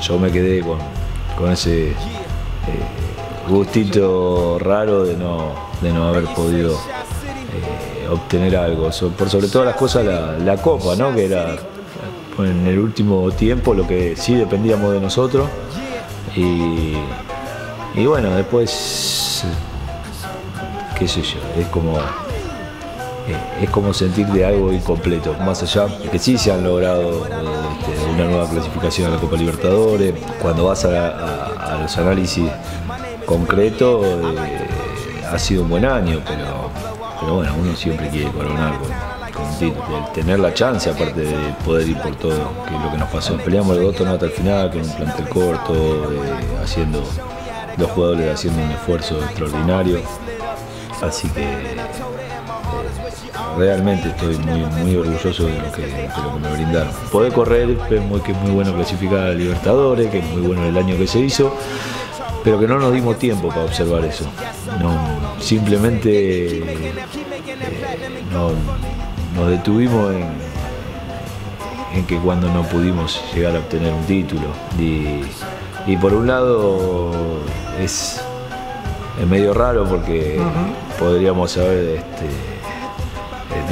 yo me quedé con, con ese eh, gustito raro de no, de no haber podido eh, obtener algo. Por sobre todas las cosas la, la copa, ¿no? que era en el último tiempo lo que sí dependíamos de nosotros. Y, y bueno, después, qué sé yo, es como, es como sentir de algo incompleto, más allá que sí se han logrado eh, este, una nueva clasificación a la Copa Libertadores, cuando vas a, los análisis concretos, eh, ha sido un buen año, pero, pero bueno, uno siempre quiere coronar con, con el tener la chance, aparte de poder ir por todo, que es lo que nos pasó. Peleamos los dos torneos hasta el final, con un plantel corto, eh, haciendo dos jugadores haciendo un esfuerzo extraordinario. Así que eh, realmente estoy muy, muy orgulloso de lo, que, de lo que me brindaron. Poder correr, es muy, que es muy bueno clasificar a Libertadores, que es muy bueno el año que se hizo, pero que no nos dimos tiempo para observar eso. No, simplemente eh, no- nos detuvimos en, en que cuando no pudimos llegar a obtener un título. Y, y por un lado es, es medio raro porque podríamos haber este,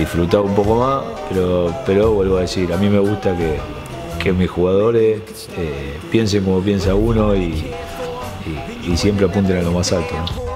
disfrutado un poco más, pero, pero vuelvo a decir, a mí me gusta que, que mis jugadores eh, piensen como piensa uno y, y- y siempre apunten a lo más alto. ¿no?